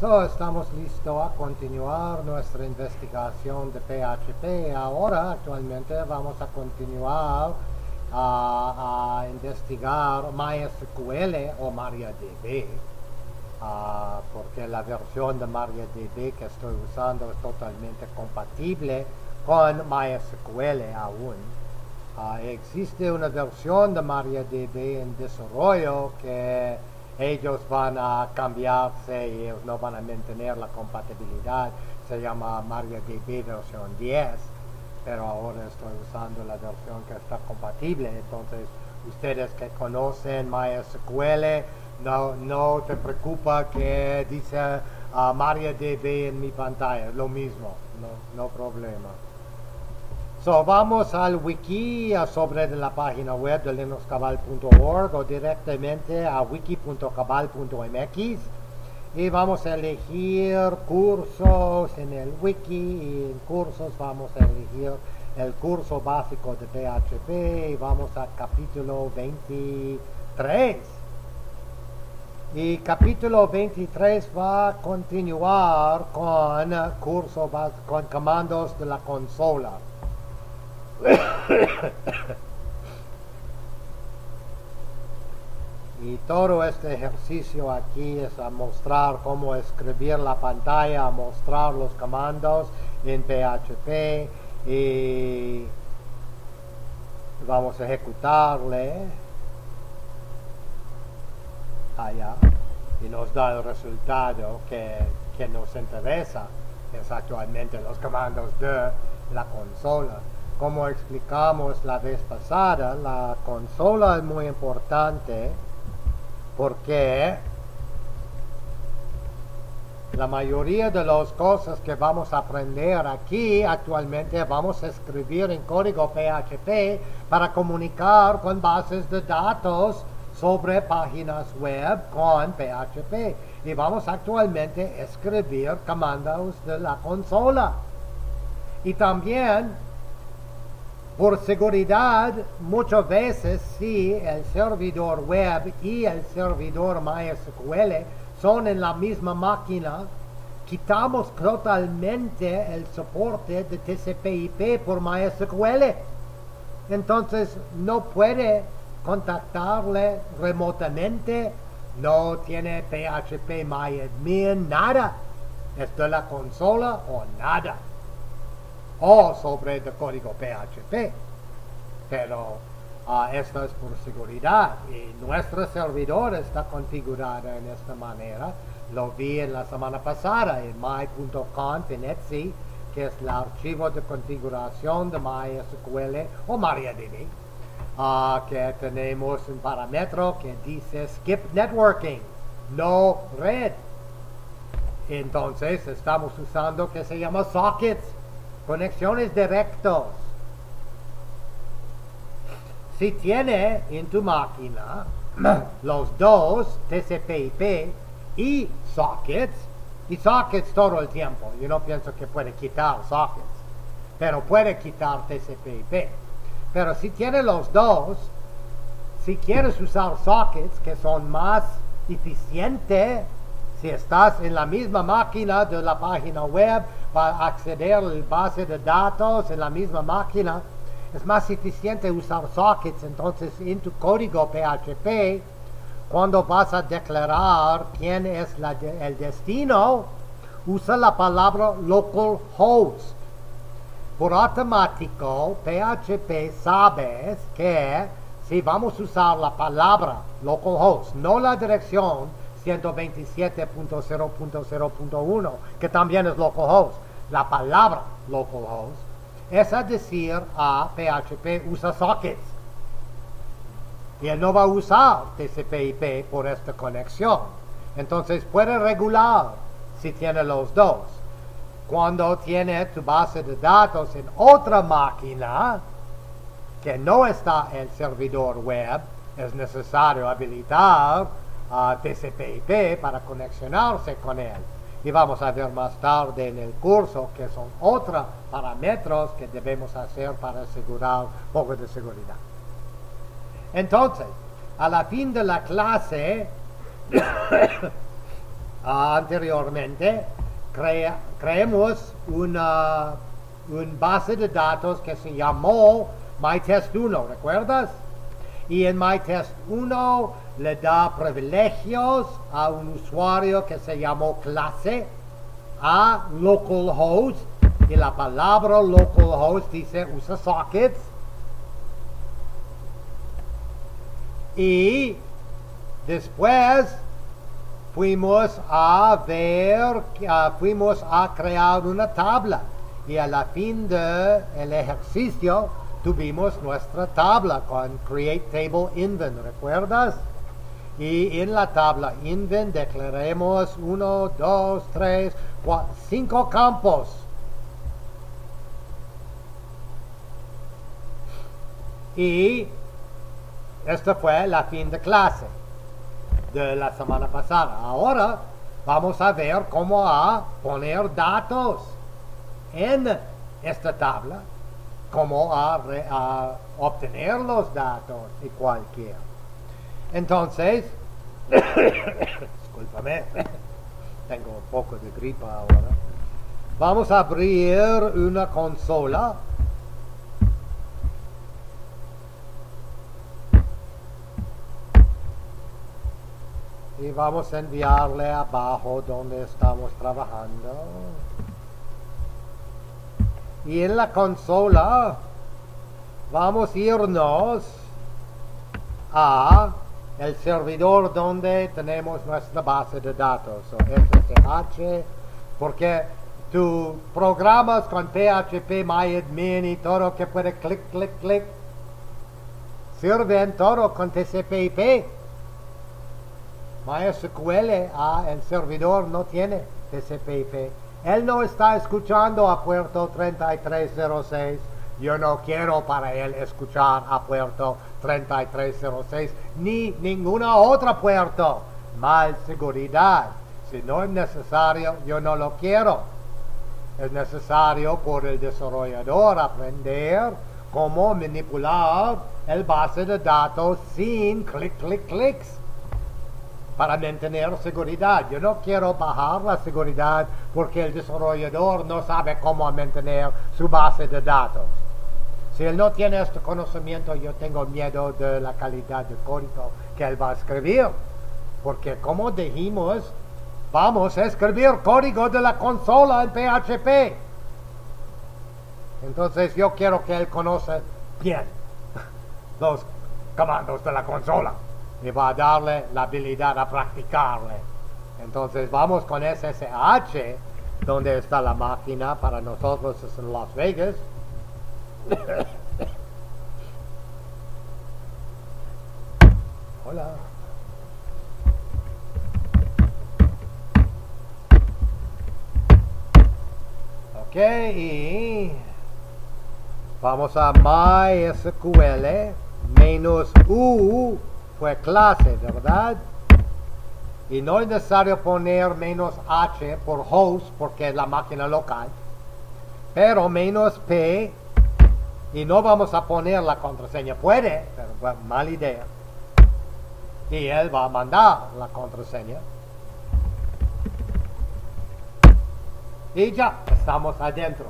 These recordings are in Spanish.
So, estamos listos a continuar nuestra investigación de PHP. Ahora, actualmente, vamos a continuar a, a investigar MySQL o MariaDB. ah, porque la versión de MariaDB que estoy usando es totalmente compatible con MySQL aún. Ah, existe una versión de MariaDB en desarrollo que ellos van a cambiarse y ellos no van a mantener la compatibilidad. Se llama MariaDB versión 10, pero ahora estoy usando la versión que está compatible. Entonces, ustedes que conocen MySQL, no, no te preocupa que dice ah, MariaDB en mi pantalla, lo mismo, no, no problema. So, vamos al wiki sobre la página web de linuxcabal.org o directamente a wiki.cabal.mx y vamos a elegir cursos en el wiki y en cursos vamos a elegir el curso básico de PHP y vamos a capítulo 23. Y capítulo 23 va a continuar con curso con comandos de la consola. Y todo este ejercicio aquí es a mostrar cómo escribir la pantalla, a mostrar los comandos en PHP y vamos a ejecutarle allá y nos da el resultado que, que nos interesa, es actualmente los comandos de la consola. Como explicamos la vez pasada, la consola es muy importante porque la mayoría de las cosas que vamos a aprender aquí actualmente vamos a escribir en código PHP para comunicar con bases de datos sobre páginas web con PHP. Y vamos actualmente a escribir comandos de la consola. Y también por seguridad, muchas veces si el servidor web y el servidor MySQL son en la misma máquina, quitamos totalmente el soporte de TCP/IP por MySQL. Entonces no puede contactarle remotamente, no tiene PHP MyAdmin, nada. Es la consola o nada o sobre el código PHP. Pero ah, esto es por seguridad y nuestro servidor está configurado en esta manera. Lo vi en la semana pasada en my.conf en Etsy, que es el archivo de configuración de MySQL o MariaDB. ah, que tenemos un parámetro que dice skip networking, no red. Entonces estamos usando que se llama sockets conexiones directos. Si tiene en tu máquina los dos TCP/IP y sockets, y sockets todo el tiempo, yo no pienso que puede quitar sockets, pero puede quitar TCP/IP. Pero si tiene los dos, si quieres usar sockets que son más eficientes, si estás en la misma máquina de la página web, para acceder a la base de datos en la misma máquina, es más eficiente usar sockets. Entonces, en tu código PHP, cuando vas a declarar quién es el destino, usa la palabra localhost. Por automático, PHP sabes que si vamos a usar la palabra localhost, no la dirección 127.0.0.1, que también es localhost, la palabra localhost, es a decir a PHP usa sockets. Y él no va a usar TCP/IP por esta conexión. Entonces puede regular si tiene los dos. Cuando tiene tu base de datos en otra máquina, que no está el servidor web, es necesario habilitar a TCP/IP para conexionarse con él. Y vamos a ver más tarde en el curso que son otros parámetros que debemos hacer para asegurar un poco de seguridad. Entonces, a la fin de la clase, anteriormente, crea- creemos una, un base de datos que se llamó MyTest1, ¿recuerdas? Y en MyTest 1 le da privilegios a un usuario que se llamó clase a localhost y la palabra localhost dice usa sockets y después fuimos a ver fuimos a crear una tabla y a la fin del el ejercicio tuvimos nuestra tabla con create table invent recuerdas y en la tabla invent declaremos 1, 2, 3, 4, 5 campos. Y esta fue la fin de clase de la semana pasada. Ahora vamos a ver cómo a poner datos en esta tabla, cómo a, a obtener los datos y cualquier. Entonces, discúlpame, tengo un poco de gripa ahora. Vamos a abrir una consola. Y vamos a enviarle abajo donde estamos trabajando. Y en la consola vamos a irnos a el servidor donde tenemos nuestra base de datos, o SSH, porque tú programas con PHP, MyAdmin y todo que puede clic, clic, clic, sirven todo con TCP/IP. MySQL, ah, el servidor no tiene TCP/IP. Él no está escuchando a puerto 3306. Yo no quiero para él escuchar a puerto 3306 ni ninguna otra puerto. Mal seguridad. Si no es necesario, yo no lo quiero. Es necesario por el desarrollador aprender cómo manipular el base de datos sin clic, clic, clics para mantener seguridad. Yo no quiero bajar la seguridad porque el desarrollador no sabe cómo mantener su base de datos. Si él no tiene este conocimiento, yo tengo miedo de la calidad de código que él va a escribir. Porque como dijimos, vamos a escribir código de la consola en PHP. Entonces yo quiero que él conoce bien los comandos de la consola y va a darle la habilidad a practicarle. Entonces vamos con SSH, donde está la máquina para nosotros es en Las Vegas. Hola. Ok, y vamos a MySQL menos U fue clase, ¿verdad? Y no es necesario poner menos H por host porque es la máquina local. Pero menos P y no vamos a poner la contraseña. Puede, pero bueno, mala idea. Y él va a mandar la contraseña. Y ya, estamos adentro.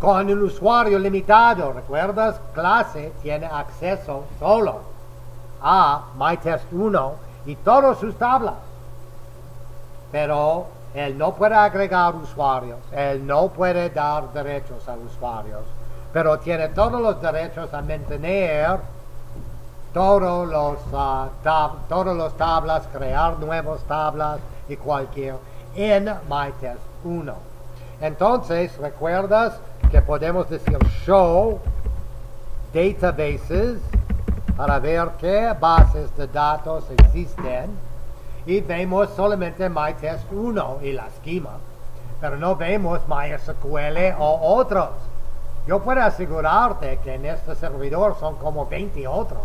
Con un usuario limitado, ¿recuerdas? Clase tiene acceso solo a MyTest1 y todas sus tablas. Pero él no puede agregar usuarios, él no puede dar derechos a usuarios, pero tiene todos los derechos a mantener todos los, ah, tab- todos los tablas, crear nuevas tablas y cualquier en MyTest1. Entonces, recuerdas que podemos decir show databases para ver qué bases de datos existen y vemos solamente MyTest1 y la esquema, pero no vemos MySQL o otros. Yo puedo asegurarte que en este servidor son como 20 otros,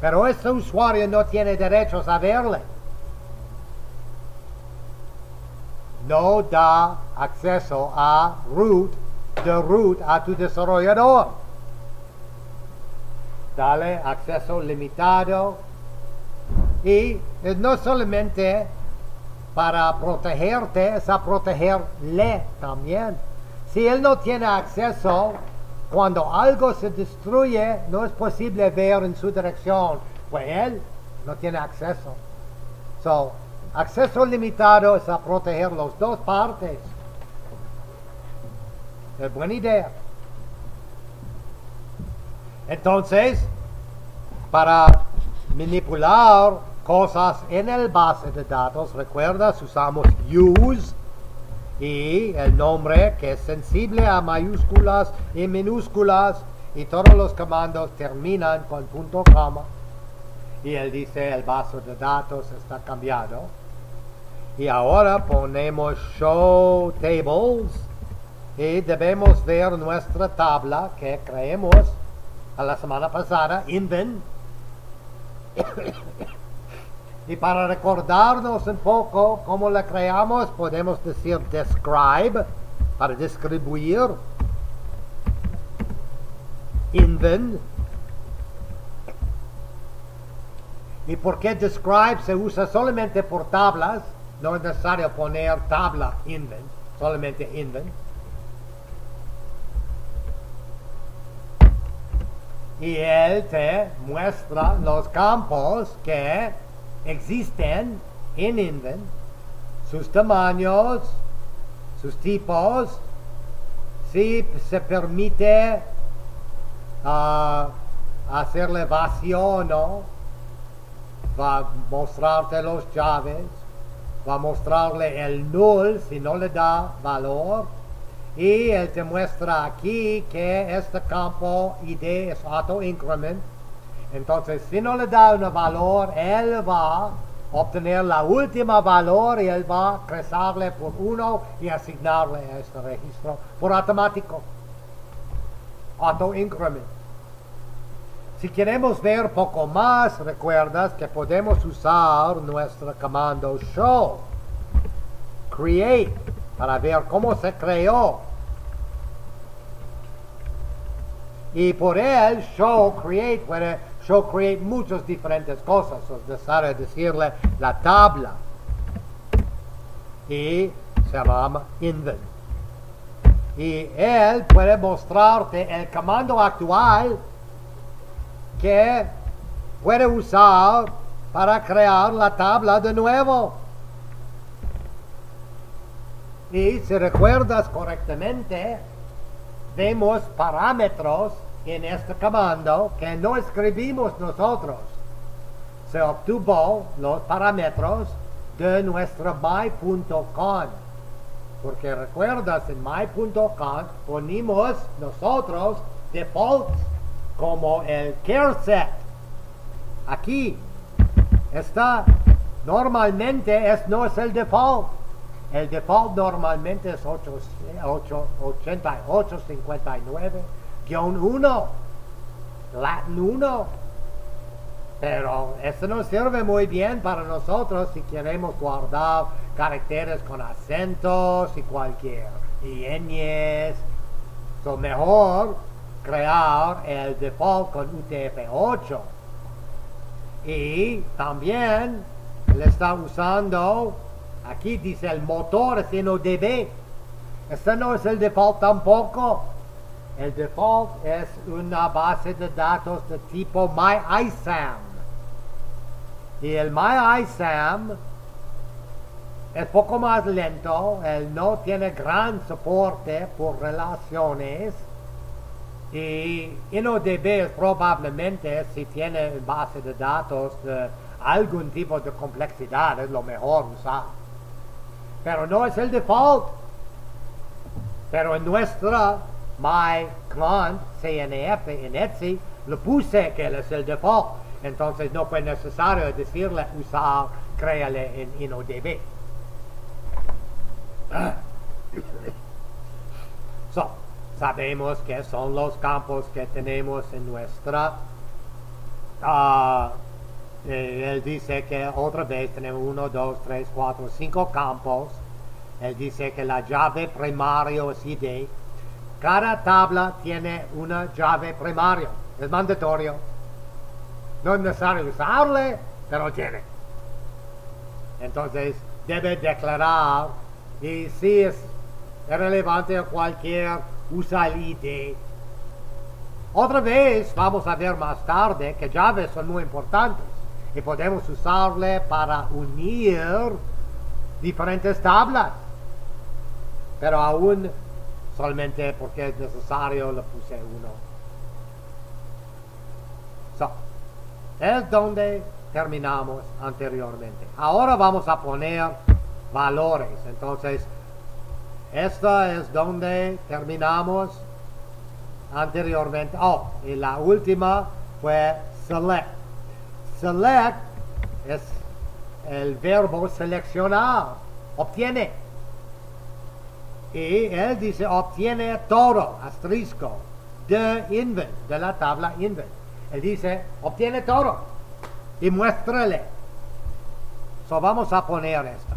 pero este usuario no tiene derechos a verle. No da acceso a root, de root a tu desarrollador dale acceso limitado y no solamente para protegerte es a protegerle también. Si él no tiene acceso, cuando algo se destruye, no es posible ver en su dirección, pues él no tiene acceso. So, acceso limitado es a proteger las dos partes. Es buena idea. Entonces, para manipular cosas en el base de datos, recuerdas, usamos use y el nombre que es sensible a mayúsculas y minúsculas y todos los comandos terminan con punto coma. Y él dice el base de datos está cambiado. Y ahora ponemos show tables y debemos ver nuestra tabla que creemos a la semana pasada invent y para recordarnos un poco cómo la creamos, podemos decir describe para distribuir. Invent. ¿Y por qué describe se usa solamente por tablas? No es necesario poner tabla invent, solamente invent. Y él te muestra los campos que existen en Invent, sus tamaños, sus tipos, si se permite uh, hacerle vacío no, va a mostrarte los llaves, va a mostrarle el null si no le da valor. Y él te muestra aquí que este campo id es auto increment entonces, si no le da un valor, él va a obtener la última valor y él va a crecerle por uno y asignarle a este registro por automático. Auto increment. Si queremos ver poco más, recuerdas que podemos usar nuestro comando show, create, para ver cómo se creó. Y por él, show, create, puede Show create muchas diferentes cosas. Es necesario decirle la tabla. Y se llama invent. Y él puede mostrarte el comando actual que puede usar para crear la tabla de nuevo. Y si recuerdas correctamente, vemos parámetros en este comando que no escribimos nosotros. Se obtuvo los parámetros de nuestro my.con. Porque recuerdas, en my.con ponimos nosotros default como el care set. Aquí está. Normalmente es, no es el default. El default normalmente es 8859 1, Latin 1. Pero eso no sirve muy bien para nosotros si queremos guardar caracteres con acentos y cualquier y es mejor crear el default con UTF-8. Y también le está usando, aquí dice el motor es NODB. Este no es el default tampoco. El default es una base de datos de tipo MyISAM. Y el MyISAM es poco más lento, él no tiene gran soporte por relaciones y InnoDB probablemente si tiene base de datos de algún tipo de complejidad es lo mejor usar. Pero no es el default. Pero en nuestra my client CNF en Etsy, lo puse que él es el default. Entonces no fue necesario decirle usar, créale en InnoDB. so, sabemos que son los campos que tenemos en nuestra. Uh, él dice que otra vez tenemos uno, dos, tres, cuatro, cinco campos. Él dice que la llave primaria es ID cada tabla tiene una llave primaria. Es mandatorio. No es necesario usarle, pero tiene. Entonces, debe declarar y si es relevante cualquier usa el ID. Otra vez vamos a ver más tarde que llaves son muy importantes y podemos usarle para unir diferentes tablas. Pero aún solamente porque es necesario le puse uno. So, es donde terminamos anteriormente. Ahora vamos a poner valores. Entonces, esta es donde terminamos anteriormente. Oh, y la última fue select. Select es el verbo seleccionar. Obtiene. Y él dice obtiene todo, asterisco, de invent, de la tabla invent. Él dice obtiene todo y muéstrale. So vamos a poner esto.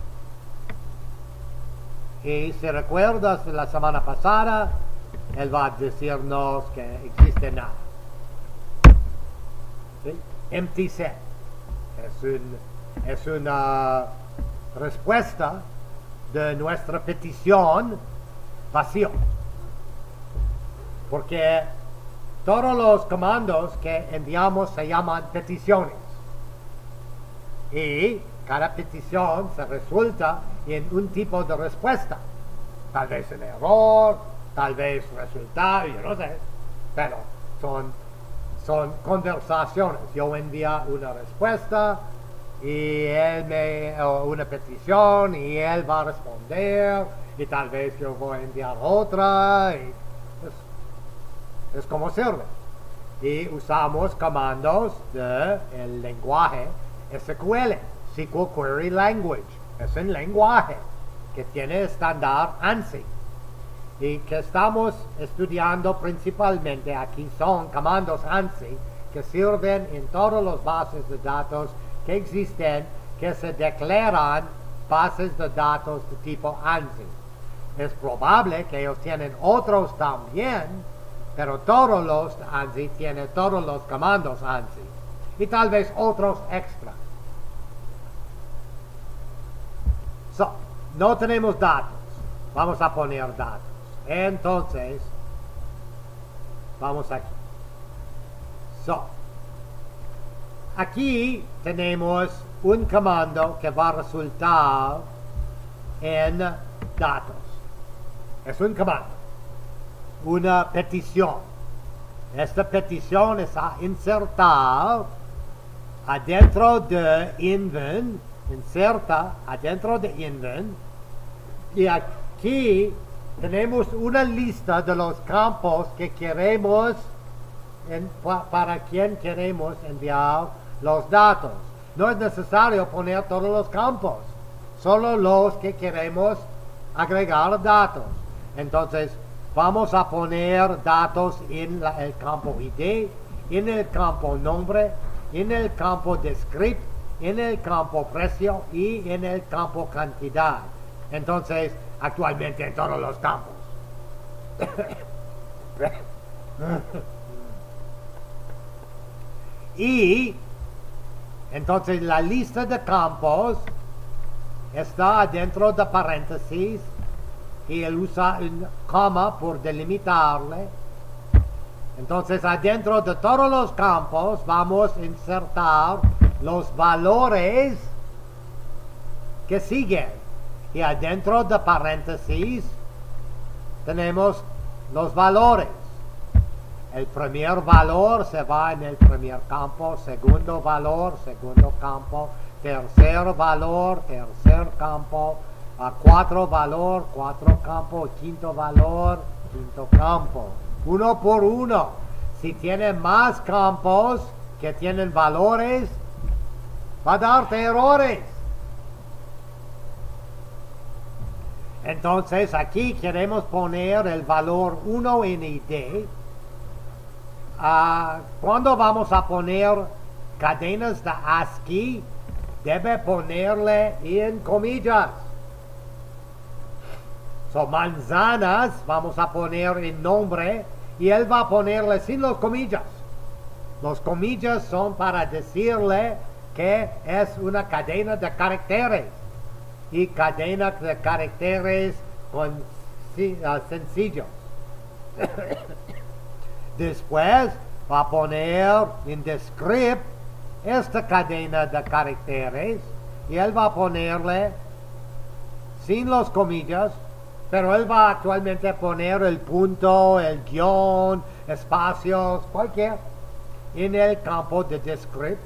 Y si recuerdas la semana pasada, él va a decirnos que existe nada. ¿Sí? Empty set. Es, un, es una respuesta de nuestra petición vacío. Porque todos los comandos que enviamos se llaman peticiones. Y cada petición se resulta en un tipo de respuesta. Tal vez un error, tal vez resultado, yo no sé. Pero son, son conversaciones. Yo envío una respuesta y él me, una petición y él va a responder y tal vez yo voy a enviar otra. Y es, es como sirve. Y usamos comandos del lenguaje SQL, SQL Query Language. Es un lenguaje que tiene estándar ANSI y que estamos estudiando principalmente aquí son comandos ANSI que sirven en todas las bases de datos que existen que se declaran bases de datos de tipo ANSI. Es probable que ellos tienen otros también, pero todos los ANSI tienen todos los comandos ANSI y tal vez otros extra. So, no tenemos datos. Vamos a poner datos. Entonces, vamos aquí. So, aquí tenemos un comando que va a resultar en datos. Es un comando, una petición. Esta petición es a insertar adentro de invent, inserta adentro de invent, y aquí tenemos una lista de los campos que queremos, para quien queremos enviar los datos. No es necesario poner todos los campos, solo los que queremos agregar datos. Entonces, vamos a poner datos en el campo ID, en el campo nombre, en el campo descript, en el campo precio y en el campo cantidad. Entonces, actualmente en todos los campos. y entonces la lista de campos está dentro de paréntesis y él usa un coma por delimitarle. Entonces adentro de todos los campos vamos a insertar los valores que siguen. Y adentro de paréntesis tenemos los valores. El primer valor se va en el primer campo, segundo valor, segundo campo, tercer valor, tercer campo, a cuatro valor, cuatro campo, quinto valor, quinto campo. Uno por uno. Si tiene más campos que tienen valores, va a darte errores. Entonces aquí queremos poner el valor 1 en ID. Ah, cuando vamos a poner cadenas de ASCII, debe ponerle en comillas. So, manzanas vamos a poner en nombre y él va a ponerle sin los comillas. Los comillas son para decirle que es una cadena de caracteres. y cadena de caracteres con, si- ah, sencillos. Después va a poner en the script esta cadena de caracteres y él va a ponerle sin los comillas, pero él va actualmente a poner el punto, el guion, espacios, cualquier, en el campo de descript.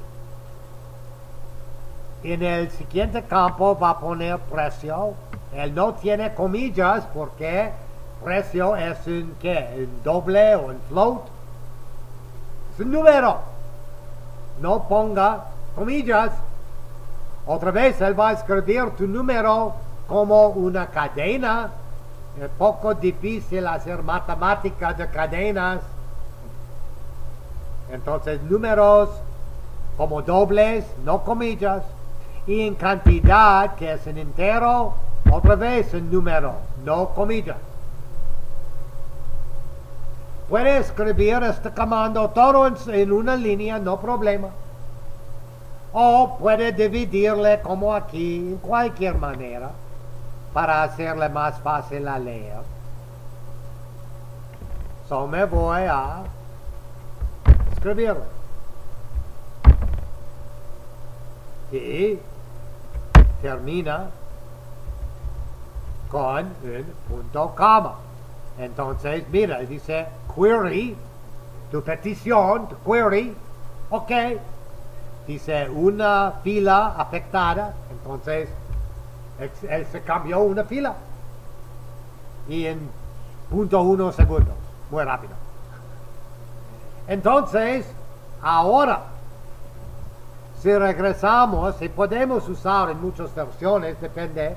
En el siguiente campo va a poner precio. Él no tiene comillas porque precio es un qué, un doble o un float. Es un número. No ponga comillas. Otra vez él va a escribir tu número como una cadena. Es poco difícil hacer matemática de cadenas. Entonces números como dobles, no comillas. Y en cantidad, que es en entero, otra vez un número, no comillas. Puede escribir este comando todo en, una línea, no problema. O puede dividirle como aquí, en cualquier manera, para hacerle más fácil a leer. So me voy a escribirle. Y termina con un punto coma. Entonces, mira, dice query, tu petición, tu query, ok. Dice una fila afectada, entonces él se cambió una fila. Y en punto uno segundos, muy rápido. Entonces, ahora, si regresamos, y podemos usar en muchas versiones, depende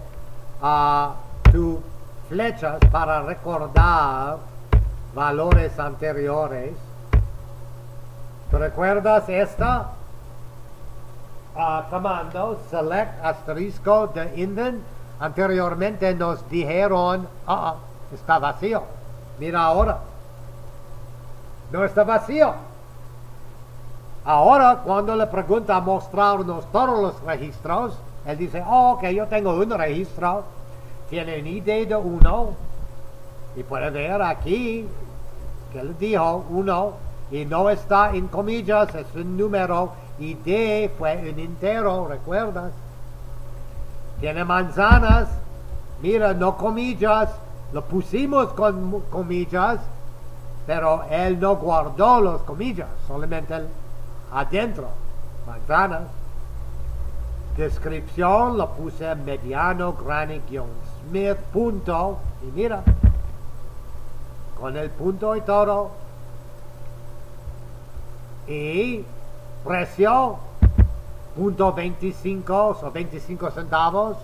a tu flechas para recordar valores anteriores. ¿Te recuerdas esta? ah, comando select asterisco de indent. Anteriormente nos dijeron ah, ah, está vacío. Mira ahora. No está vacío. Ahora cuando le pregunta mostrarnos todos los registros él dice oh ok yo tengo un registro. Tiene un ID de uno y puede ver aquí que dijo uno y no está en comillas, es un número y D fue un entero, ¿recuerdas? Tiene manzanas, mira, no comillas, lo pusimos con comillas, pero él no guardó los comillas, solamente adentro, manzanas. Descripción lo puse mediano, grande, guion, Smith, punto, y mira, con el punto y todo, y precio punto 25 o 25 centavos.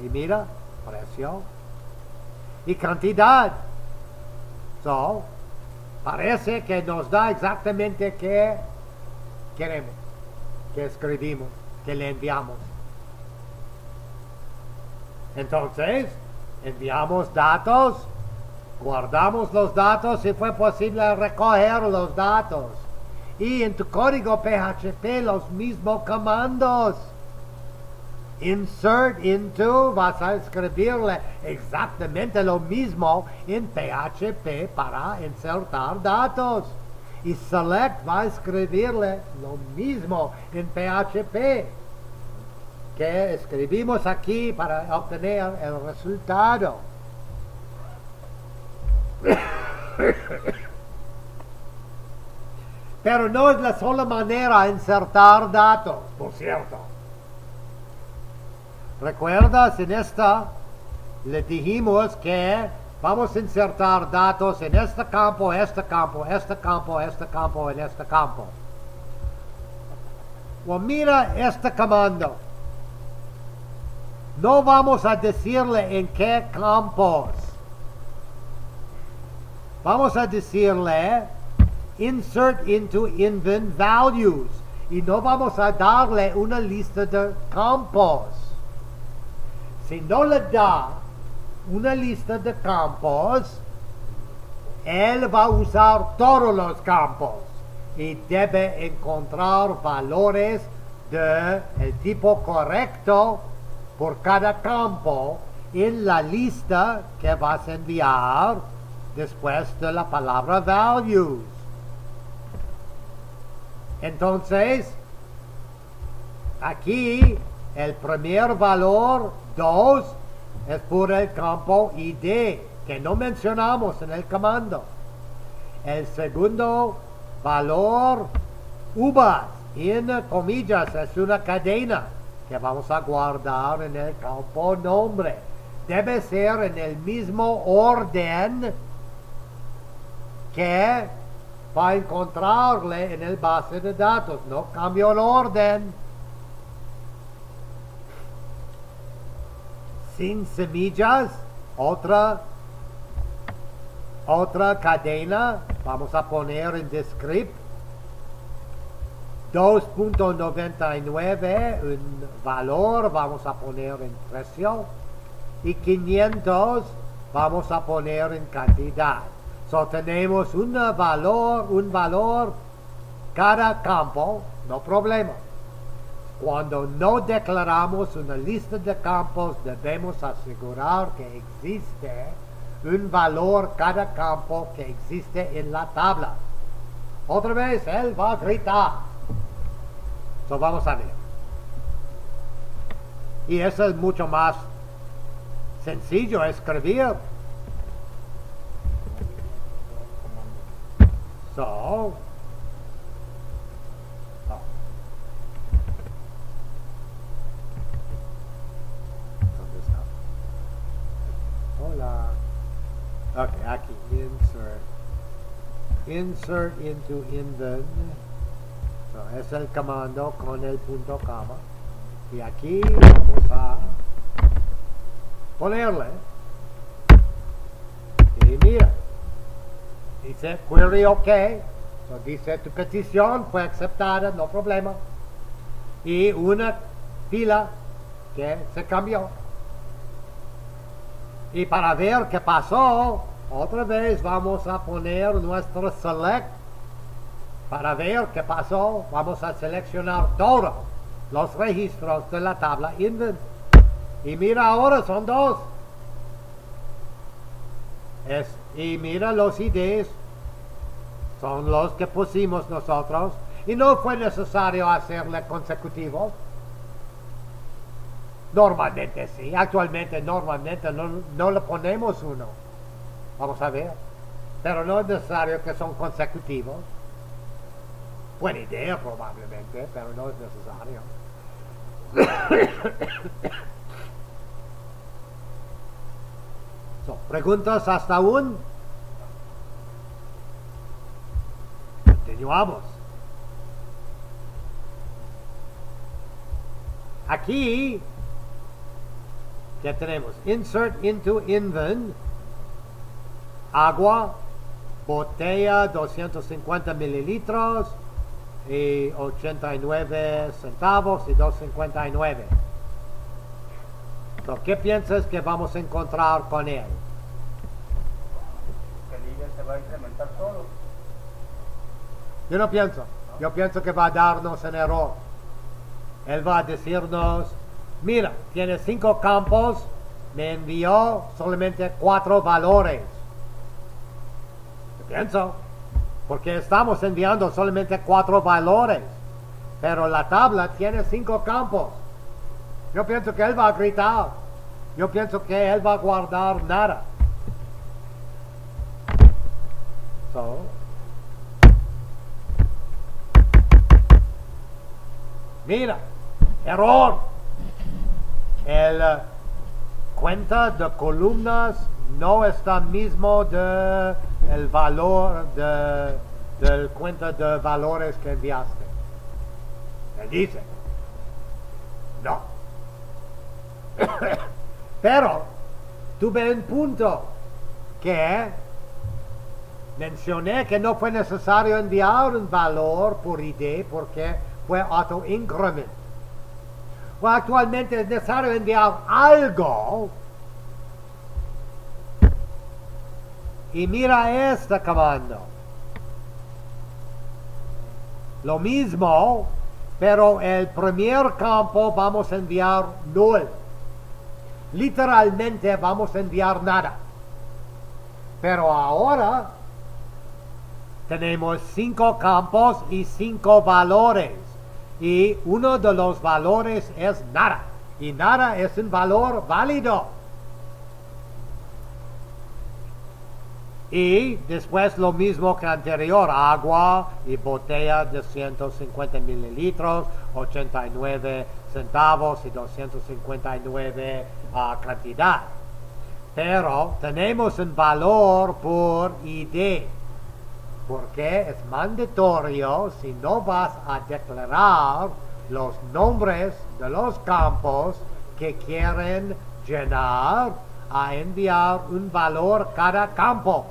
Y mira precio. Y cantidad. So parece que nos da exactamente que queremos que escribimos que le enviamos. Entonces enviamos datos guardamos los datos si fue posible recoger los datos y en tu código PHP los mismos comandos. Insert into, vas a escribirle exactamente lo mismo en PHP para insertar datos. Y select va a escribirle lo mismo en PHP que escribimos aquí para obtener el resultado. Pero no es la sola manera de insertar datos, por cierto. ¿Recuerdas? En esta le dijimos que vamos a insertar datos en este campo, este campo, este campo, este campo, en este campo. Well, mira este comando. No vamos a decirle en qué campos. Vamos a decirle insert into invent values y no vamos a darle una lista de campos. Si no le da una lista de campos, él va a usar todos los campos y debe encontrar valores de el tipo correcto por cada campo en la lista que vas a enviar después de la palabra values. Entonces, aquí el primer valor 2 es por el campo ID que no mencionamos en el comando. El segundo valor uvas en comillas es una cadena que vamos a guardar en el campo nombre. Debe ser en el mismo orden que va a encontrarle en el base de datos. No cambio el orden. Sin semillas, otra otra cadena, vamos a poner en descript 2.99 un valor, vamos a poner en precio y 500 vamos a poner en cantidad. So tenemos un valor, un valor cada campo, no problema. Cuando no declaramos una lista de campos, debemos asegurar que existe un valor cada campo que existe en la tabla. Otra vez, él va a gritar. So, vamos a ver. Y eso es mucho más sencillo escribir. So, oh. ¿Dónde está? Hola. Okay, aquí, insert. Insert into indent. So, es el comando con el punto coma. Y aquí vamos a ponerle. Y mira, dice query OK. Dice tu petición fue aceptada, no problema. Y una fila que se cambió. Y para ver qué pasó, otra vez vamos a poner nuestro select. Para ver qué pasó, vamos a seleccionar todos los registros de la tabla invent. Y mira ahora son dos. Es, y mira los IDs. Son los que pusimos nosotros. Y no fue necesario hacerle consecutivos. Normalmente sí, actualmente normalmente no, no le ponemos uno. Vamos a ver. Pero no es necesario que son consecutivos. Buena idea probablemente, pero no es necesario. so, ¿Preguntas hasta aún? Continuamos. Aquí ya tenemos insert into invent agua botella 250 mililitros y 89 centavos y 2.59 so, ¿qué piensas que vamos a encontrar con él? El se va a incrementar solo. Yo no pienso yo pienso que va a darnos en error él va a decirnos mira, tiene cinco campos, me envió solamente cuatro valores. Yo pienso, porque estamos enviando solamente cuatro valores, pero la tabla tiene cinco campos. Yo pienso que él va a gritar. Yo pienso que él va a guardar nada. So, mira, error el eh, cuenta de columnas no está mismo de el valor de, del cuenta de valores que enviaste. Él dice, no. Pero tuve un punto que mencioné que no fue necesario enviar un valor por ID porque fue auto increment actualmente es necesario enviar algo. Y mira este comando. Lo mismo, pero el primer campo vamos a enviar null. literalmente vamos a enviar nada. Pero ahora tenemos cinco campos y cinco valores. Y uno de los valores es nada. Y nada es un valor válido. Y después lo mismo que anterior, agua y botella de 150 mililitros, 89 centavos y 259 ah, cantidad. Pero tenemos un valor por ID, porque es mandatorio si no vas a declarar los nombres de los campos que quieren llenar a enviar un valor cada campo.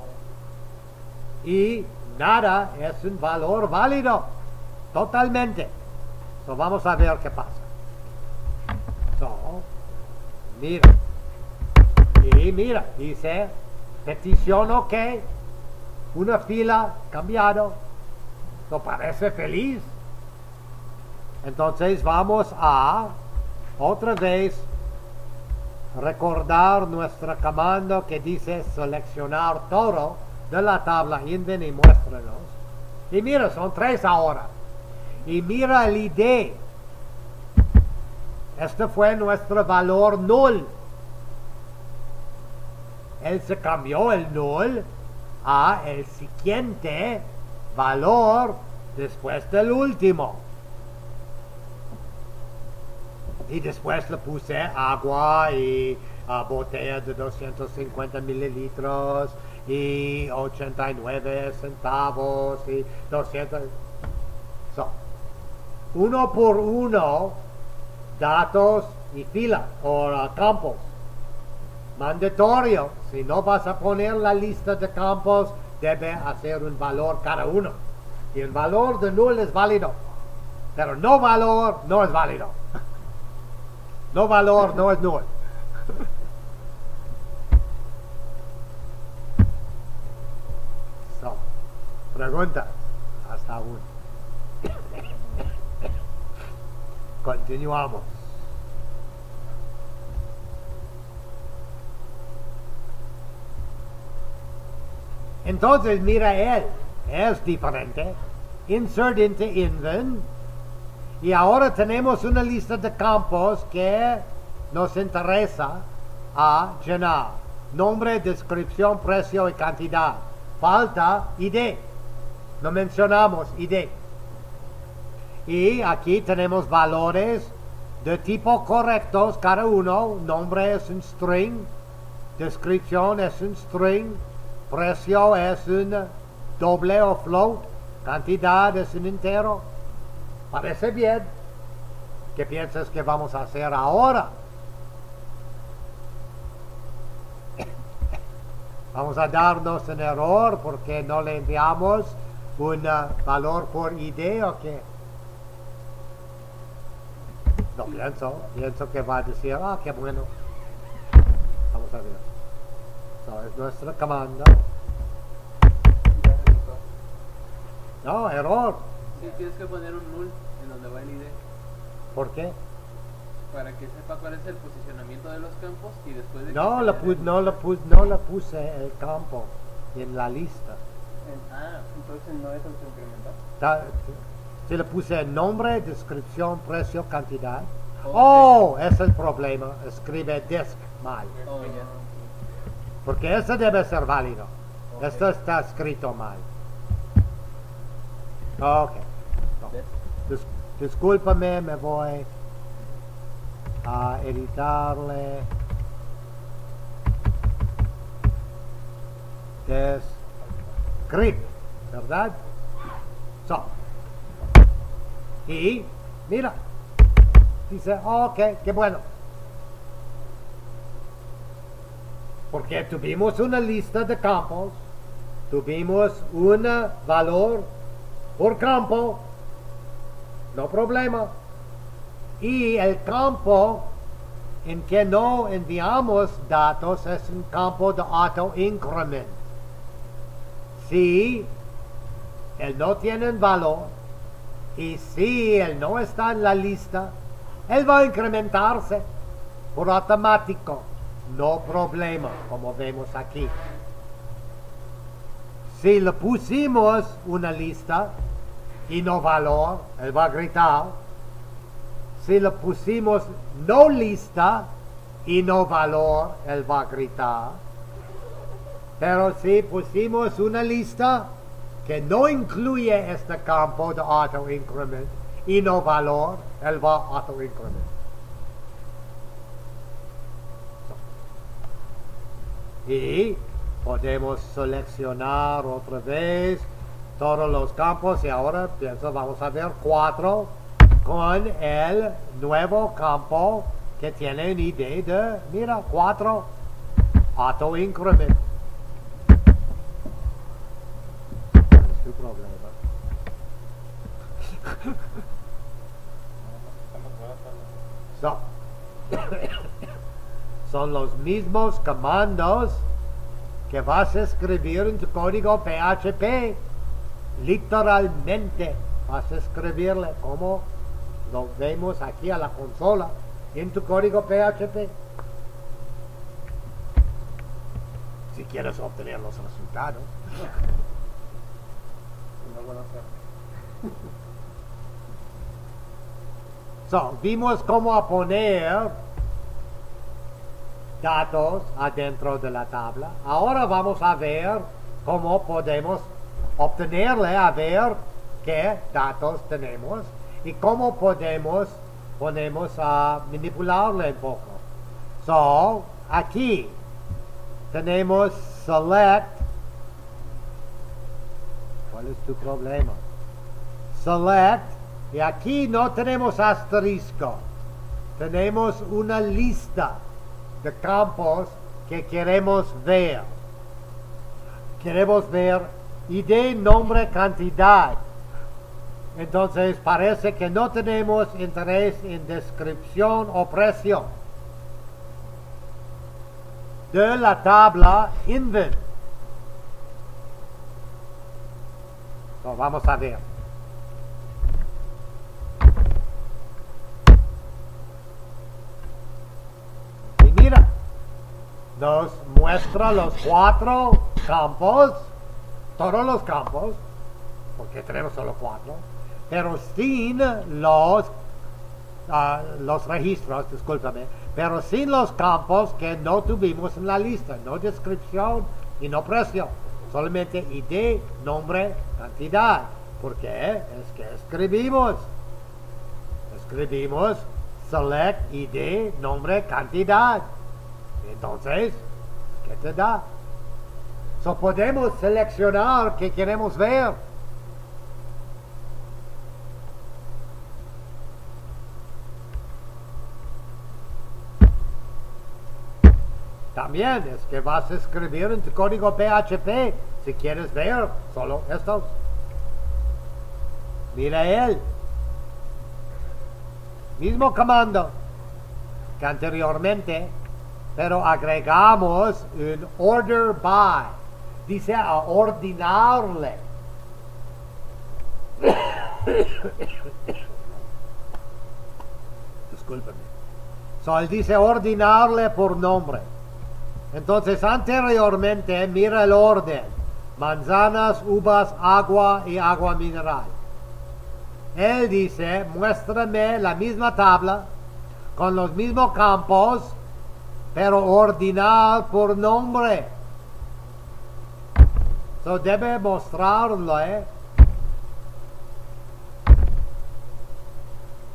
Y nada es un valor válido, totalmente. So, vamos a ver qué pasa. So, mira. Y mira, dice petición ok, una fila cambiado. ¿No parece feliz? Entonces vamos a otra vez recordar nuestra comando que dice seleccionar todo de la tabla Inven y muéstranos. Y mira, son tres ahora. Y mira el ID. Este fue nuestro valor null. Él se cambió el null a el siguiente valor después del último. Y después le puse agua y uh, botella de 250 mililitros y 89 centavos y 200. So, uno por uno, datos y fila o uh, campos. Mandatorio. Si no vas a poner la lista de campos, debe hacer un valor cada uno. Y el valor de null es válido. Pero no valor no es válido. No valor no es null. So, pregunta. Hasta aún. Continuamos. Entonces, mira él, es diferente. Insert into Inven. Y ahora tenemos una lista de campos que nos interesa a llenar. Nombre, descripción, precio y cantidad. Falta ID. No mencionamos ID. Y aquí tenemos valores de tipo correctos cada uno. Nombre es un string. Descripción es un string. Precio es un doble o float. Cantidad es un entero. Parece bien. ¿Qué piensas que vamos a hacer ahora? Vamos a darnos un error porque no le enviamos un uh, valor por ID o qué. No pienso, pienso que va a decir, ah, qué bueno. Vamos a ver. So, es nuestra comanda. No, error. Sí, tienes que poner un null en donde va el ID ¿Por qué? para que sepa cuál es el posicionamiento de los campos y después de No se le, le pu- den- no, le pu- no le puse el campo en la lista. Ah, Entonces no es autoincremental. Ta- Si le puse nombre, descripción, precio, cantidad. Ok. Oh, es el problema. Escribe disc mal. oh, ya. Porque ese debe ser válido. Esto está escrito mal. Ok. No. Discúlpame, me voy a editarle. Descript, ¿verdad? So. Y, mira, dice, ok, qué bueno. Porque tuvimos una lista de campos, tuvimos un valor por campo, no problema. Y el campo en que no enviamos datos es un campo de auto increment. Si él no tiene valor y si él no está en la lista, él va a incrementarse. por automático, no problema, como vemos aquí. Si le pusimos una lista y no valor, él va a gritar. Si le pusimos no lista y no valor, él va a gritar. Pero si pusimos una lista que no incluye este campo de auto increment y no valor, él va a auto increment. Y podemos seleccionar otra vez todos los campos y ahora pienso vamos a ver cuatro con el nuevo campo que tiene una ID de, mira, cuatro auto increment. Es tu problema. So, son los mismos comandos que vas a escribir en tu código PHP. Literalmente vas a escribirle como lo vemos aquí a la consola en tu código PHP. Si quieres obtener los resultados. So, vimos cómo poner datos adentro de la tabla. Ahora vamos a ver cómo podemos obtenerle, a ver qué datos tenemos y cómo podemos, podemos ah, manipularle un poco. So, aquí tenemos select. ¿Cuál es tu problema? Select. Y aquí no tenemos asterisco. Tenemos una lista de campos que queremos ver. Queremos ver ID, nombre, cantidad. Entonces parece que no tenemos interés en descripción o precio de la tabla invent. So, vamos a ver. Y mira, nos muestra los cuatro campos, todos los campos, porque tenemos solo cuatro, pero sin los, ah, los registros, discúlpame, pero sin los campos que no tuvimos en la lista, no descripción y no precio, solamente ID, nombre, cantidad. ¿Por qué? Es que escribimos. Escribimos select ID, nombre, cantidad. Entonces, ¿qué te da? So podemos seleccionar qué queremos ver. También es que vas a escribir en tu código PHP si quieres ver solo estos. Mira él. Mismo comando que anteriormente, pero agregamos un order by. Dice a ordinarle. Discúlpeme. So, él dice ordinarle por nombre. Entonces, anteriormente, mira el orden. Manzanas, uvas, agua y agua mineral. Él dice, muéstrame la misma tabla, con los mismos campos, pero ordenar por nombre. So debe mostrarle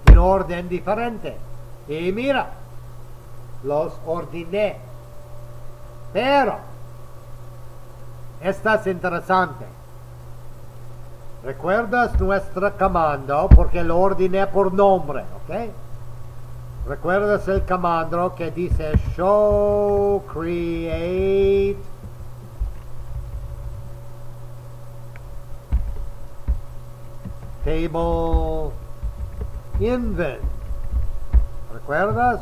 en orden diferente. Y mira, los ordené. Pero, esta es interesante. ¿Recuerdas nuestro comando? Porque lo ordené por nombre, ¿ok? ¿Recuerdas el comando que dice show create table invent? ¿Recuerdas?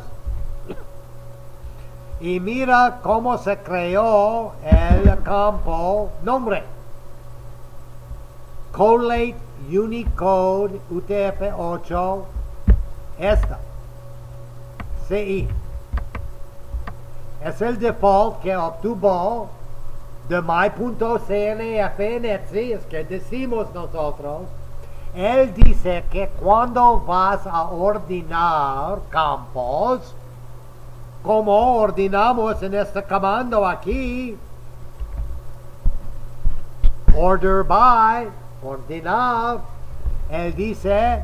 Y mira cómo se creó el campo nombre. Collate Unicode UTF-8 esta CI es el default que obtuvo de my.cnf en Etsy, es que decimos nosotros, él dice que cuando vas a ordenar campos, como ordenamos en este comando aquí, order by, ordenar, él dice,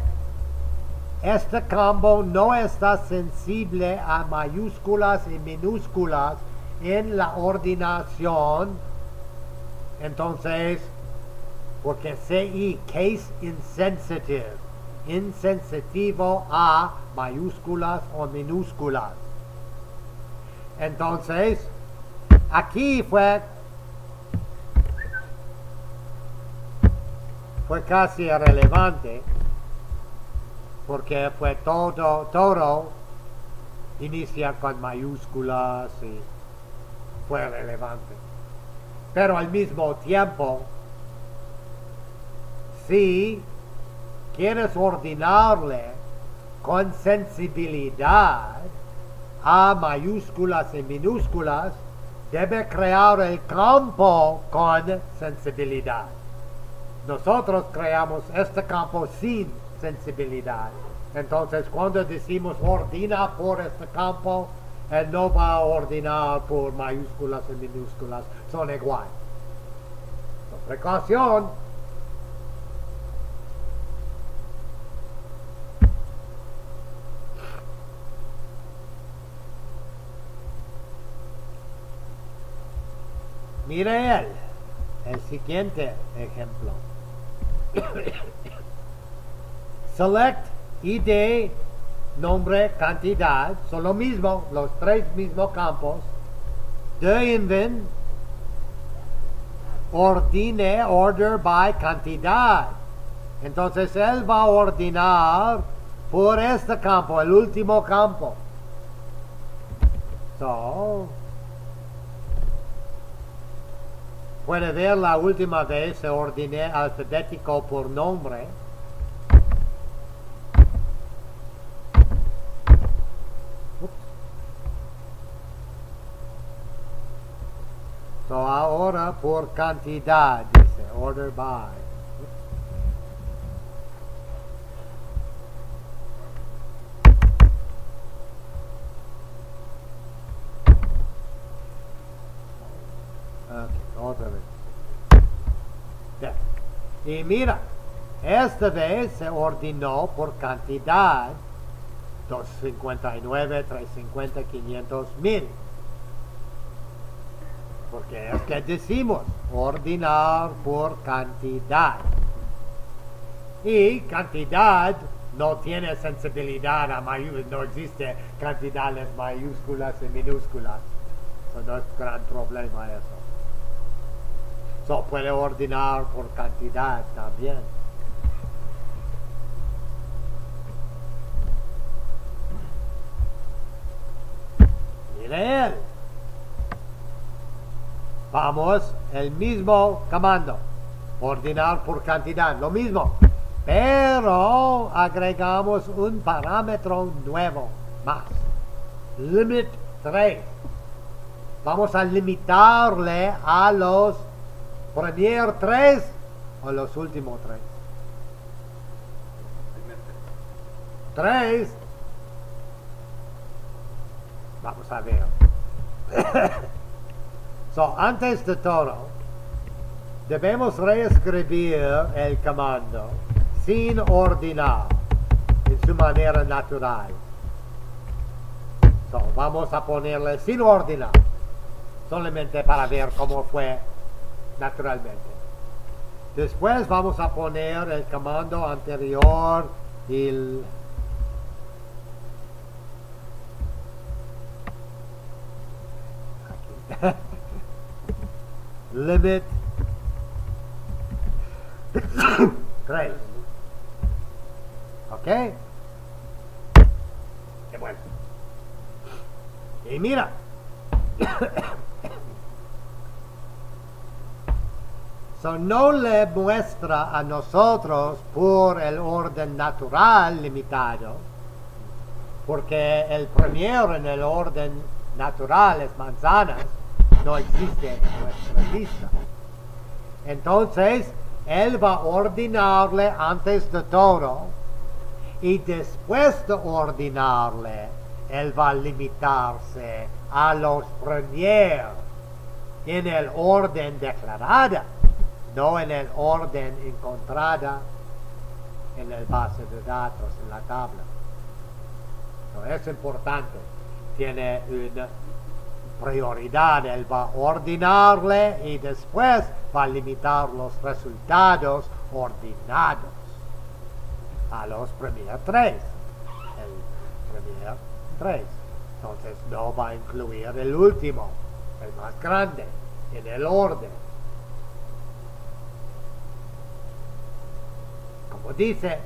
este campo no está sensible a mayúsculas y minúsculas en la ordenación. Entonces, porque CI, case insensitive, insensitivo a mayúsculas o minúsculas. Entonces, aquí fue fue casi irrelevante porque fue todo todo inicia con mayúsculas y fue relevante. Pero al mismo tiempo, si quieres ordenarle con sensibilidad a mayúsculas y minúsculas, debe crear el campo con sensibilidad. Nosotros creamos este campo sin sensibilidad. Entonces, cuando decimos ordena por este campo, él no va a ordenar por mayúsculas y minúsculas, son igual. Precaución. Mire él, el siguiente ejemplo. Select ID, nombre, cantidad, son lo mismo, los tres mismos campos. De invent, ordine, order by cantidad. Entonces él va a ordenar por este campo, el último campo. So, puede ver la última vez se ordené alfabético por nombre. So ahora por cantidad, dice, order by. Ok, otra vez. Bien. Y mira, esta vez se ordenó por cantidad 259, 350, 500 mil. Porque es que decimos ordenar por cantidad. Y cantidad no tiene sensibilidad a mayúsculas, no existe cantidades mayúsculas y minúsculas. So, no es gran problema eso. So, puede ordenar por cantidad también. Mire él. Vamos, el mismo comando. Ordenar por cantidad, lo mismo. Pero agregamos un parámetro nuevo más. Limit 3. Vamos a limitarle a los primer 3 o los últimos 3. Primer tres. 3. Vamos a ver. so, antes de todo, debemos reescribir el comando sin ordenar en su manera natural. So, vamos a ponerle sin ordenar, solamente para ver cómo fue naturalmente. Después vamos a poner el comando anterior y el. limit 3 ok. Qué bueno. Y mira. So, no le muestra a nosotros por el orden natural limitado, porque el primero en el orden naturales, manzanas, no existe nuestra lista. Entonces, él va a ordenarle antes de todo y después de ordenarle, él va a limitarse a los primeros en el orden declarada, no en el orden encontrada en el base de datos, en la tabla. Es importante. Tiene una prioridad. Él va a ordenarle y después va a limitar los resultados ordenados a los primeros tres. El primer tres. Entonces no va a incluir el último, el más grande, en el orden. Como dice,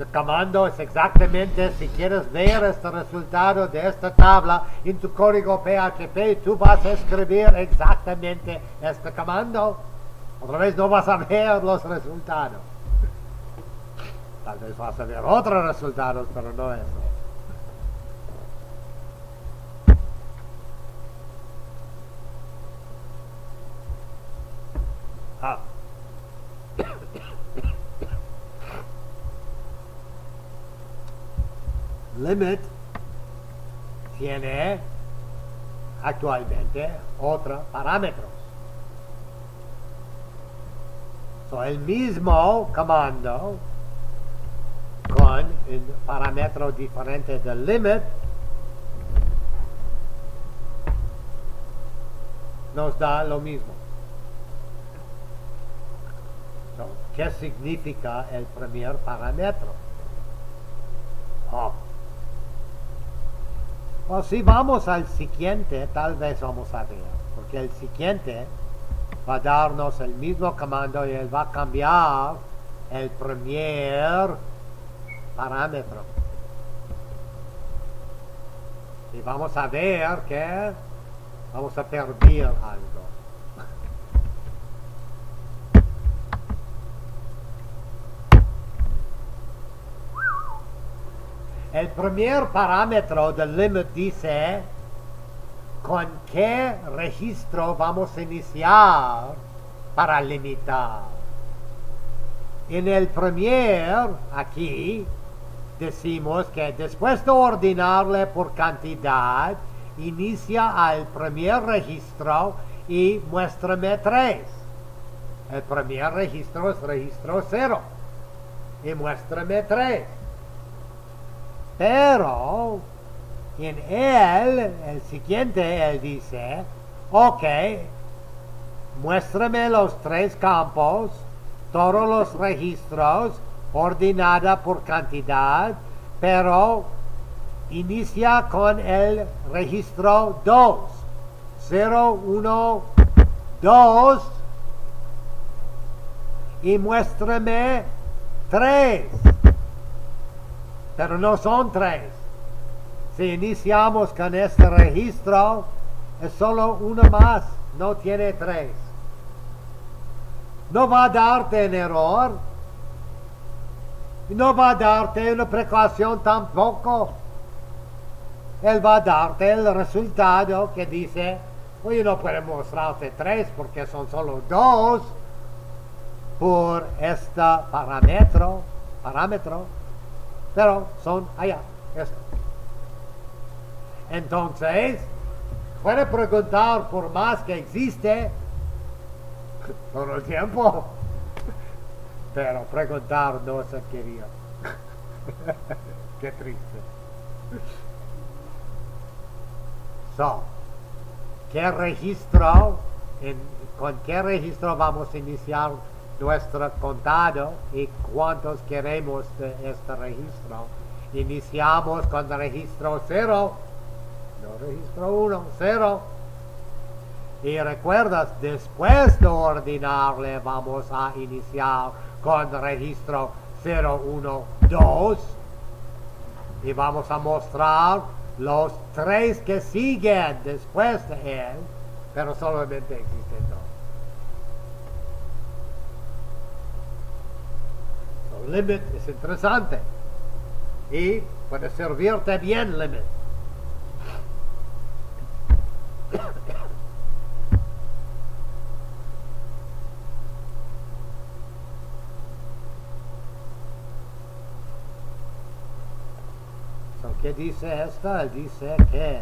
este comando es exactamente, si quieres ver este resultado de esta tabla en tu código PHP, tú vas a escribir exactamente este comando. Otra vez no vas a ver los resultados. Tal vez vas a ver otros resultados, pero no eso. Ah. Limit tiene actualmente otros parámetros. So, el mismo comando con un parámetro diferente del limit nos da lo mismo. So, ¿Qué significa el primer parámetro? Oh. O si vamos al siguiente, tal vez vamos a ver, porque el siguiente va a darnos el mismo comando y él va a cambiar el primer parámetro. Y vamos a ver que vamos a perder algo. El primer parámetro del limit dice con qué registro vamos a iniciar para limitar. En el primer, aquí, decimos que después de ordenarle por cantidad, inicia al primer registro y muéstrame tres. El primer registro es registro cero y muéstrame tres. Pero en él, el siguiente, él dice, ok, muéstrame los tres campos, todos los registros, ordenada por cantidad, pero inicia con el registro 2. 0, 1, 2. Y muéstrame 3 pero no son tres. Si iniciamos con este registro, es solo uno más, no tiene tres. No va a darte en error. No va a darte una precaución tampoco. Él va a darte el resultado que dice, oye, no puede mostrarte tres porque son solo dos por este parámetro, parámetro pero son allá. Esto. Entonces, puede preguntar por más que existe todo el tiempo, pero preguntar no se quería. Qué triste. So, ¿qué registro, en, con qué registro vamos a iniciar nuestro contado y cuántos queremos de este registro. Iniciamos con registro 0, no registro 1, 0. Y recuerdas, después de ordenarle vamos a iniciar con registro 0, 1, 2. Y vamos a mostrar los tres que siguen después de él, pero solamente existen dos. Limit es interesante y puede servirte bien Limit. ¿Qué dice esta? Dice que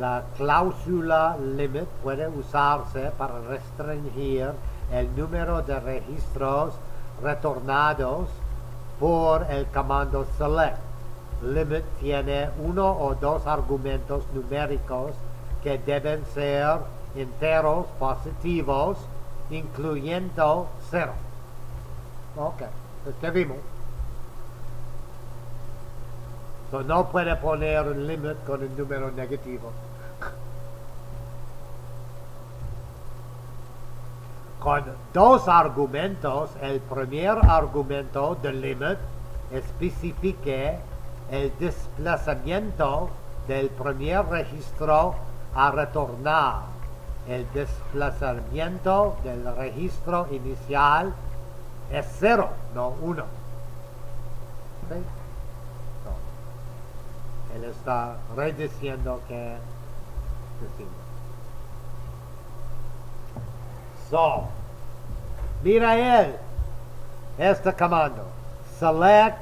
la cláusula limit puede usarse para restringir el número de registros retornados por el comando select. Limit tiene uno o dos argumentos numéricos que deben ser enteros positivos, incluyendo cero. Ok, escribimos. So, no puede poner un limit con un número negativo. Con dos argumentos, el primer argumento del limit especifique el desplazamiento del primer registro a retornar. El desplazamiento del registro inicial es cero, no uno. ¿Sí? No. Él está rediciendo que decimos. So, mira él, este comando, select,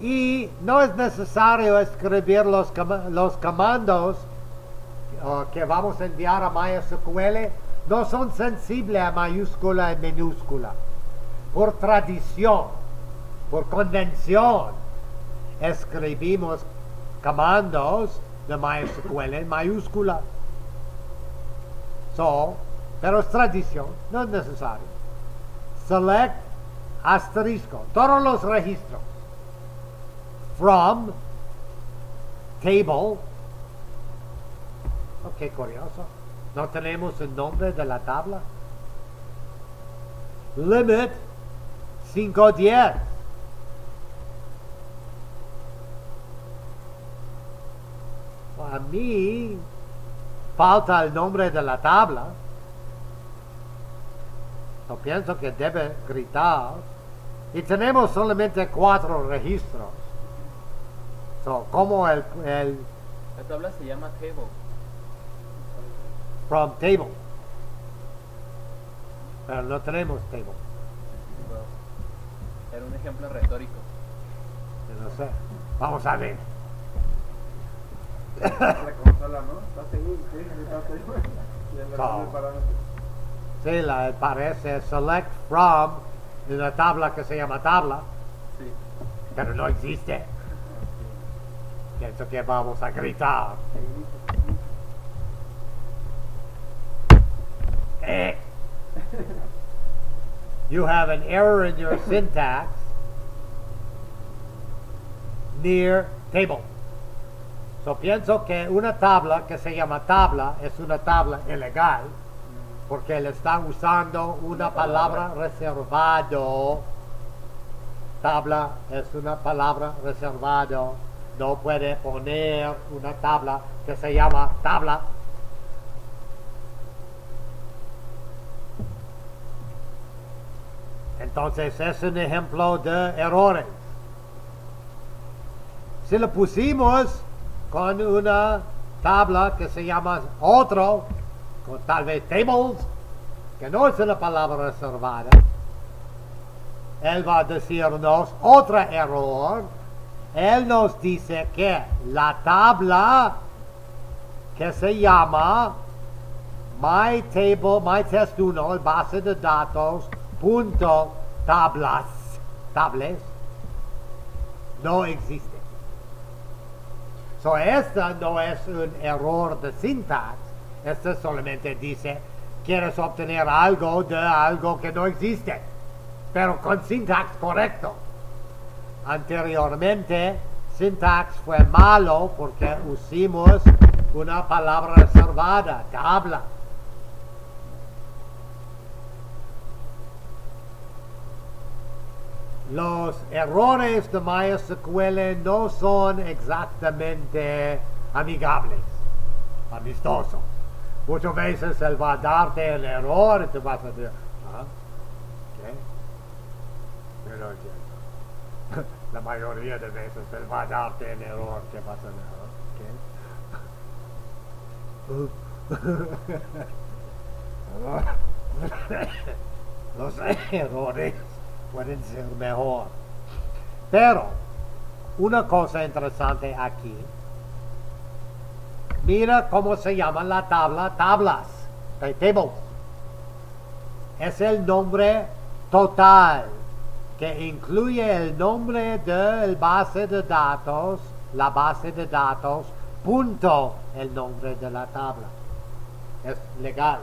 y no es necesario escribir los, los comandos que vamos a enviar a MySQL, no son sensibles a mayúscula y minúscula. Por tradición, por convención, escribimos comandos de MySQL en mayúscula. So, pero es tradición, no es necesario. Select asterisco, todos los registros. From table. Ok, curioso. No tenemos el nombre de la tabla. Limit 510. A mí falta el nombre de la tabla. Yo pienso que debe gritar. Y tenemos solamente cuatro registros. So, como el, el La tabla se llama table. from table. Pero no tenemos table. Well, era un ejemplo retórico. Yo No sé. Vamos a ver. La consola, ¿no? Está seguro, sí, está seguro. Y el parámetro. Sí, la parece select from en una tabla que se llama tabla, Sí. pero no existe. Pienso que vamos a gritar. Eh. You have an error in your syntax near table. So pienso que una tabla que se llama tabla es una tabla ilegal porque le están usando una palabra reservado. Tabla es una palabra reservado. No puede poner una tabla que se llama tabla. Entonces es un ejemplo de errores. Si lo pusimos con una tabla que se llama otro, con tal vez tables, que no es una palabra reservada, él va a decirnos otro error. Él nos dice que la tabla que se llama my table, my test 1, el base de datos, punto, tablas, tables, no existe. So, esta no es un error de syntax, esta solamente dice, quieres obtener algo de algo que no existe, pero con syntax correcto. Anteriormente, syntax fue malo porque usamos una palabra reservada, tabla. Los errores de MySQL no son exactamente amigables, amistosos. Muchas veces él va a darte el error y tú vas a decir, ¿ah? ¿Qué? No entiendo. La mayoría de veces él va a darte el error que vas a decir, ¿qué? Los errores pueden ser mejor. Pero una cosa interesante aquí. Mira cómo se llama la tabla, tablas. Es el nombre total que incluye el nombre del base de datos, la base de datos, punto el nombre de la tabla. Es legal.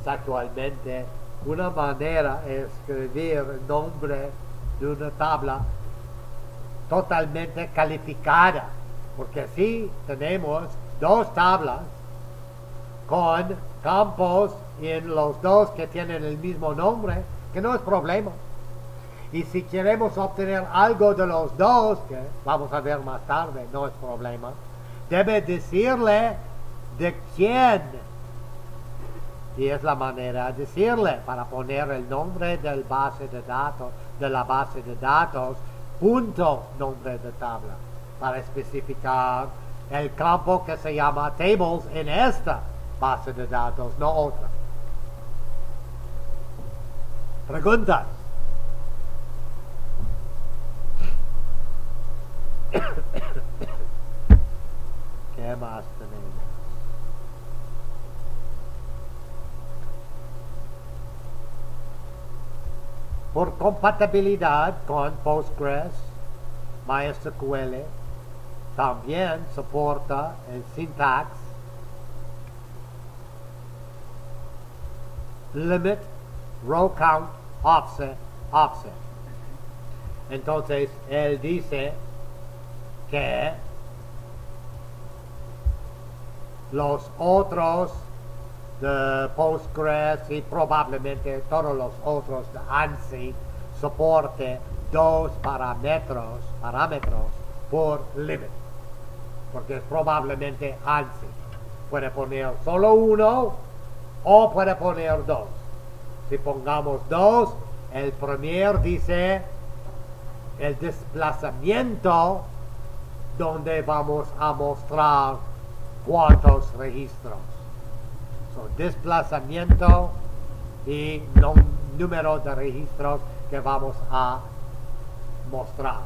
Es actualmente una manera de escribir el nombre de una tabla totalmente calificada, porque si tenemos dos tablas con campos en los dos que tienen el mismo nombre, que no es problema. Y si queremos obtener algo de los dos, que vamos a ver más tarde, no es problema, debe decirle de quién. Y es la manera de decirle para poner el nombre del base de datos, de la base de datos, punto nombre de tabla, para especificar el campo que se llama tables en esta base de datos, no otra. Preguntas. ¿Qué más tenemos? Por compatibilidad con Postgres, MySQL, también soporta el syntax limit, row count, offset, offset. Entonces, él dice que los otros de Postgres y probablemente todos los otros de ANSI soporte dos parámetros, parámetros por limit, porque probablemente ANSI. Puede poner solo uno o puede poner dos. Si pongamos dos, el primer dice el desplazamiento donde vamos a mostrar cuántos registros. So, desplazamiento y número de registros que vamos a mostrar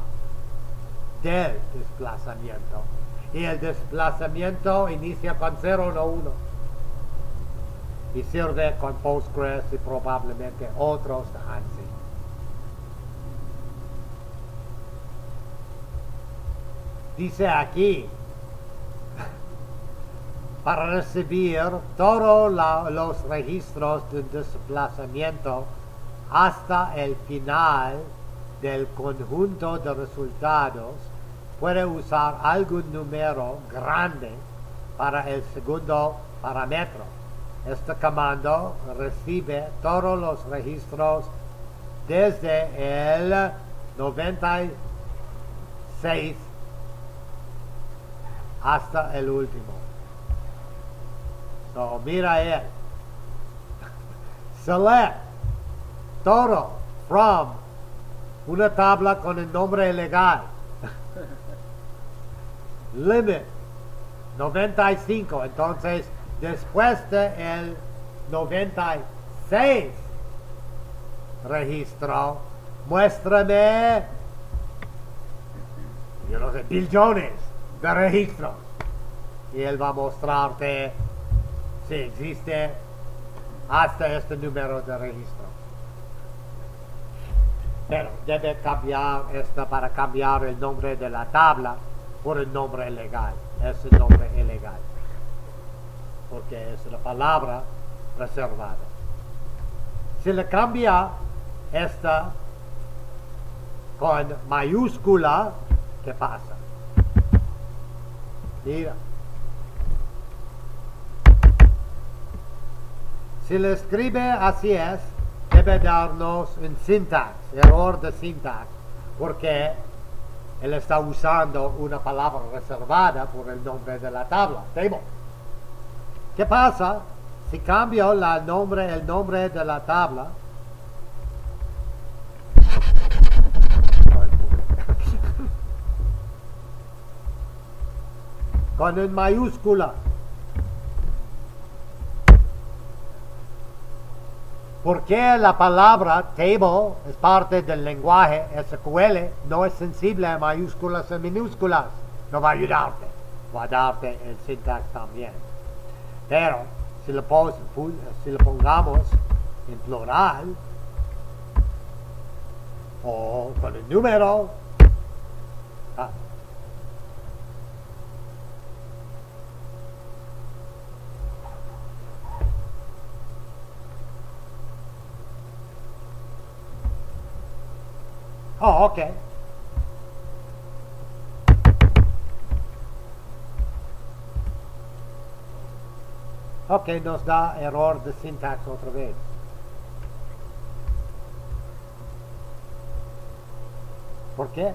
del desplazamiento. Y el desplazamiento inicia con 0, no 1. Y sirve con Postgres y probablemente otros de ANSI. Dice aquí, para recibir todos los registros de desplazamiento hasta el final del conjunto de resultados, puede usar algún número grande para el segundo parámetro. Este comando recibe todos los registros desde el 96 hasta el último. So, mira él. Select todo from una tabla con el nombre legal. Limit 95. Entonces, después de el 96 registro, muéstrame, yo no sé, billones de registros. Y él va a mostrarte si existe hasta este número de registro. Pero debe cambiar esta para cambiar el nombre de la tabla por el nombre legal. Es el nombre ilegal. Porque es la palabra reservada. Si le cambia esta con mayúscula, ¿qué pasa? Mira. Si le escribe así es, debe darnos un syntax, error de syntax, porque él está usando una palabra reservada por el nombre de la tabla, table. ¿Qué pasa si cambio el nombre de la tabla? Con en mayúscula. ¿Por qué la palabra table es parte del lenguaje SQL? No es sensible a mayúsculas y minúsculas. No va a ayudarte. Va a darte el syntax también. Pero si lo, pos- si lo pongamos en plural o con el número, ah, Oh, ok. Ok, nos da error de syntax otra vez. ¿Por qué?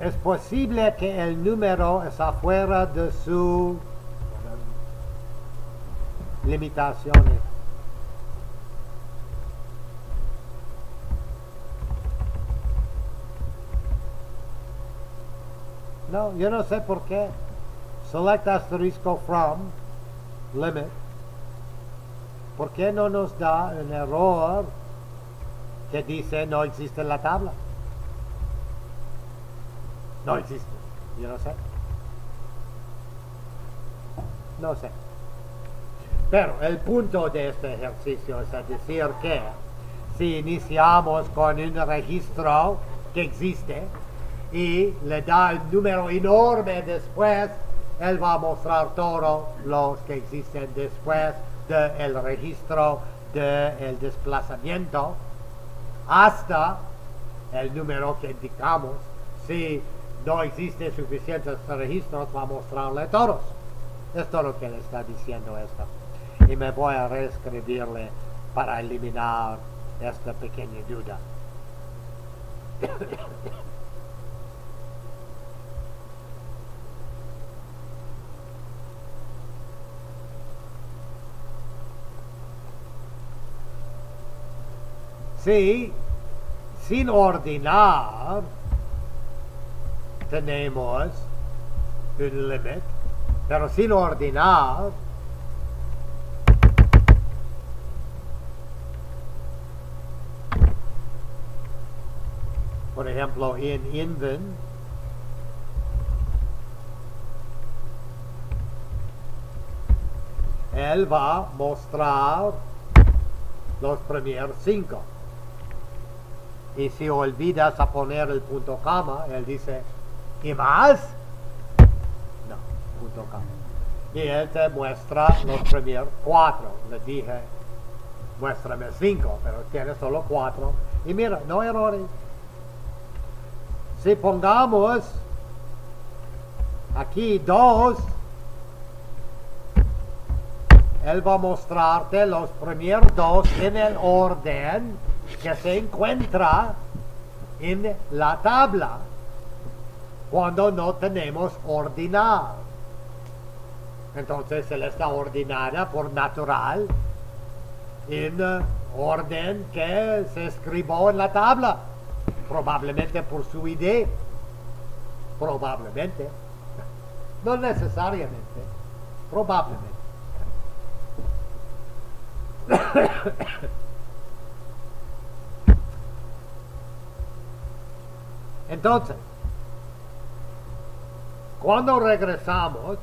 Es posible que el número es afuera de su limitaciones. No, yo no sé por qué. Select asterisco from limit. ¿Por qué no nos da un error que dice no existe la tabla? No existe. Yo no sé. No sé. Pero el punto de este ejercicio es decir que si iniciamos con un registro que existe y le da un número enorme después, él va a mostrar todos los que existen después del registro del desplazamiento hasta el número que indicamos. Si no existen suficientes registros, va a mostrarle todos. Es todo lo que le está diciendo esto. Y me voy a reescribirle para eliminar esta pequeña duda. Sí, sin ordenar tenemos un limit, pero sin ordenar por ejemplo en Inven él va a mostrar los primeros cinco y si olvidas a poner el punto coma, él dice, ¿y más? No, punto coma. Y él te muestra los primeros cuatro. Le dije, muéstrame cinco, pero tiene solo cuatro. Y mira, no errores. Si pongamos aquí dos, él va a mostrarte los primeros dos en el orden que se encuentra en la tabla cuando no tenemos ordenar. Entonces él está ordenada por natural en orden que se escribió en la tabla, probablemente por su ID, probablemente, no necesariamente, probablemente. Entonces, cuando regresamos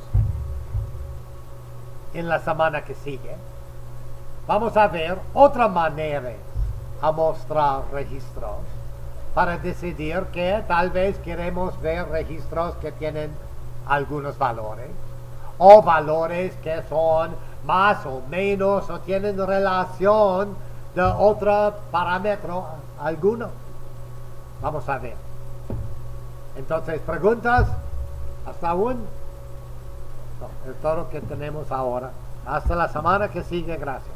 en la semana que sigue, vamos a ver otra manera a mostrar registros para decidir que tal vez queremos ver registros que tienen algunos valores o valores que son más o menos o tienen relación de otro parámetro alguno. Vamos a ver. Entonces, preguntas hasta aún. No, es todo lo que tenemos ahora. Hasta la semana que sigue. Gracias.